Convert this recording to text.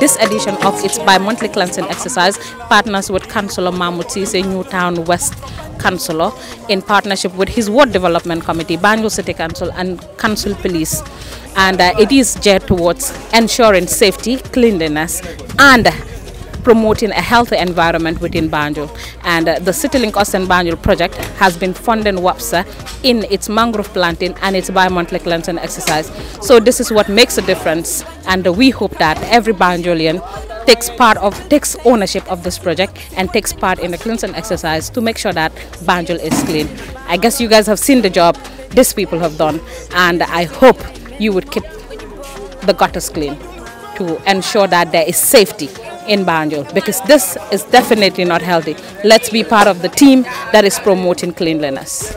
this edition of its bi-monthly cleansing exercise partners with Councillor Mahmoud Cisse, Newtown West Councillor, in partnership with his Ward Development Committee, Banjul City Council and Council Police. And uh, it is geared towards ensuring safety, cleanliness and promoting a healthy environment within Banjul. And uh, the CityLink Austin Banjul project has been funding WAPSA in its mangrove planting and its bi-monthly cleansing exercise. So this is what makes a difference and we hope that every Banjulian takes part of takes ownership of this project and takes part in the cleansing exercise to make sure that Banjul is clean. I guess you guys have seen the job these people have done and I hope you would keep the gutters clean to ensure that there is safety in Banjul because this is definitely not healthy. Let's be part of the team that is promoting cleanliness.